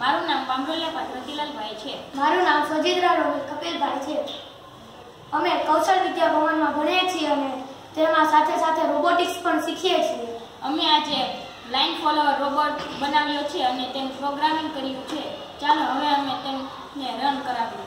મારું નામ બામરોલિયા પાત્ર છે. મારું નામ સજીદ્રા રોહિત કપિલભાઈ છે. અમે કૌશલ વિદ્યા ભવનમાં ભણીએ છીએ અને તેમાં સાથે સાથે રોબોટિક્સ પણ શીખીએ છીએ. અમે આજે બ્લાઇન્ડ ફોલોવર રોબોટ બનાવ્યો છે અને તેનું પ્રોગ્રામિંગ કર્યું છે. ચાલો હવે અમે તેને રન કરાવીએ.